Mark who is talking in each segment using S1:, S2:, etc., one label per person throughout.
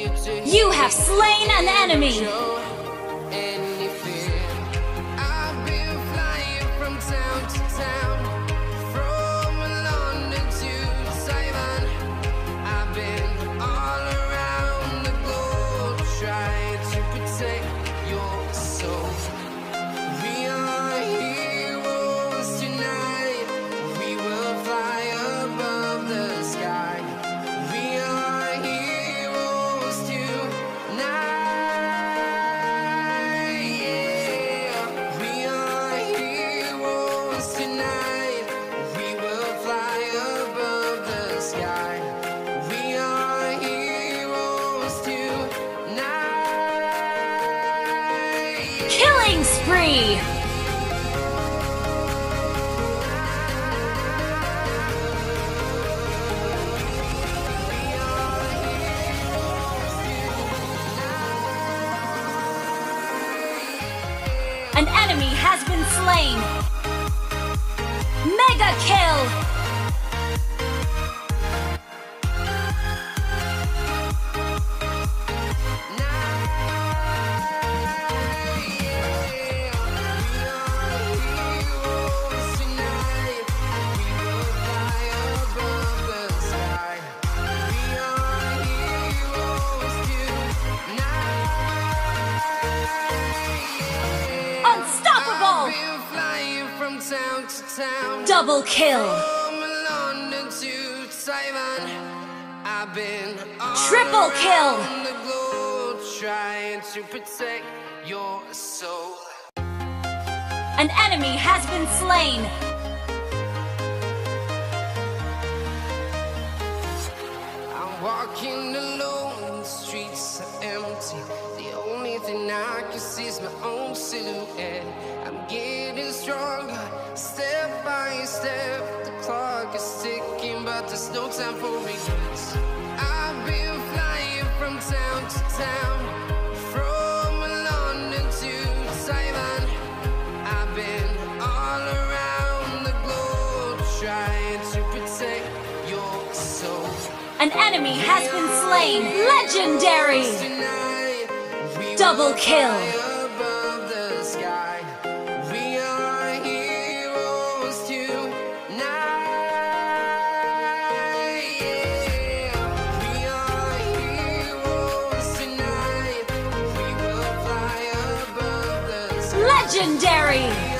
S1: you
S2: to hear
S1: You have slain an enemy. Killing spree. An enemy has been slain. Mega kill.
S2: Town to town.
S1: Double kill.
S2: From London to Taiwan, I've been all
S1: Triple kill.
S2: the globe trying to protect your soul.
S1: An enemy has been slain.
S2: I'm walking alone, the streets are empty. The only thing I can see is my own silhouette. Time for regrets. I've been flying from town to town, from London to Taiwan. I've been all around the globe trying to protect your soul.
S1: An enemy has been slain. Legendary. Double kill. Legendary.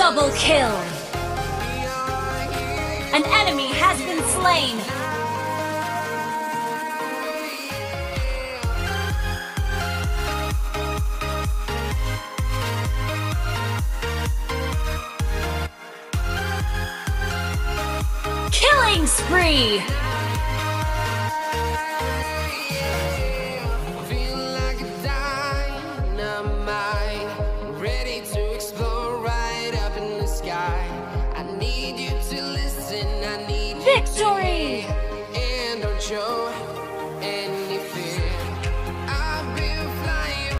S1: Double kill! An enemy has been slain! Killing spree!
S2: show.